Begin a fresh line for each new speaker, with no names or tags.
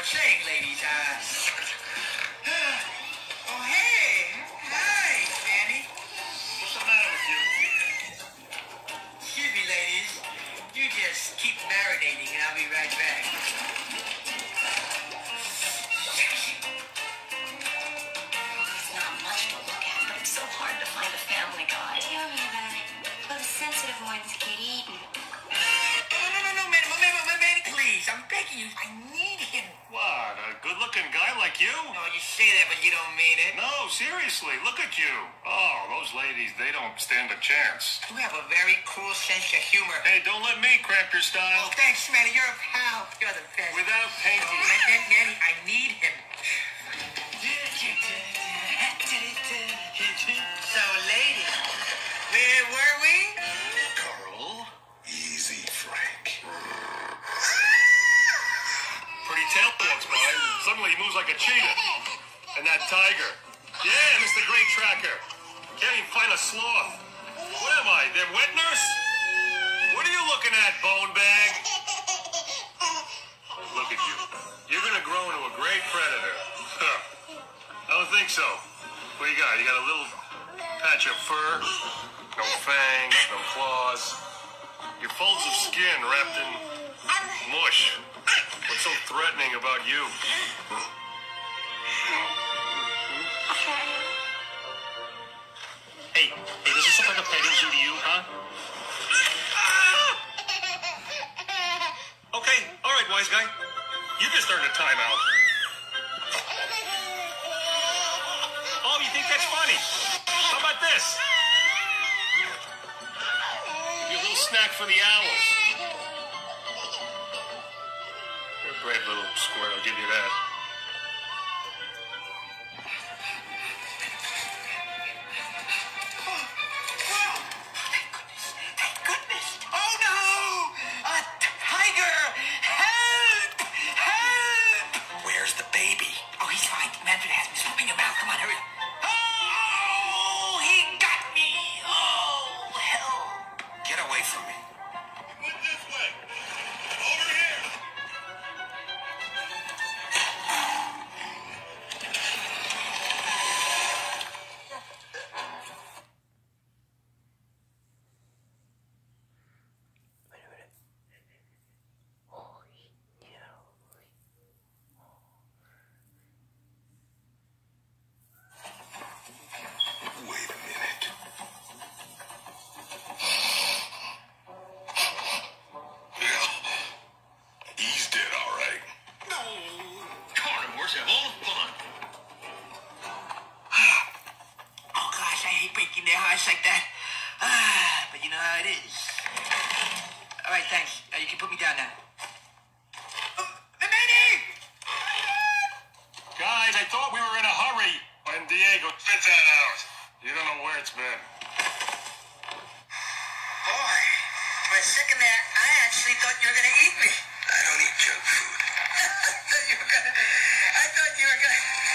ladies. Uh, oh, hey. Hi, Annie.
What's the matter with you?
Excuse me, ladies. You just keep marinating, and I'll be right back.
It's not much to look at, but it's so hard to find a family. Tell
me about it. The sensitive ones get eaten. No,
no, no, no, man, man, man, man, please. I'm begging you. I need
a good-looking guy like you? No,
you say that, but you don't mean it.
No, seriously. Look at you. Oh, those ladies, they don't stand a chance.
You have a very cool sense of humor.
Hey, don't let me cramp your style. Oh,
thanks, Manny. You're a pal. You're the best.
Without Oh, Pinky. Man-
Man- Manny, I need him. So, ladies, where were we?
He moves like a cheetah. And that tiger. Yeah, Mr. Great Tracker. Can't even find a sloth. What am I, their wet nurse? What are you looking at, bone bag? Look at you. You're gonna grow into a great predator. I don't think so. What do you got? You got a little patch of fur, no fangs, no claws. Your folds of skin wrapped in mush. What's so threatening about you? Hey, hey, does this look like a petting zoo to you, huh? Okay, all right, wise guy. You just earned a timeout. Oh, you think that's funny? How about this? Your little snack for the owls. Brave little squirrel, I'll give you that.
Oh, thank goodness. Oh, no! A tiger! Help! Help!
Where's the baby?
Oh, he's fine. Manfred has me swapping him out. Come on, hurry. Oh,
Carnivores have all the fun.
oh, gosh, I hate breaking their hearts like that. Ah, but you know how it is. All right, thanks. Uh, you can put me down now. Uh, Manny!
Guys, I thought we were in a hurry. When Diego spit that out. You don't know where it's been.
Boy, for a second there, I actually thought you were going to eat me. I don't eat junk food. I thought you were gonna. I thought you were gonna.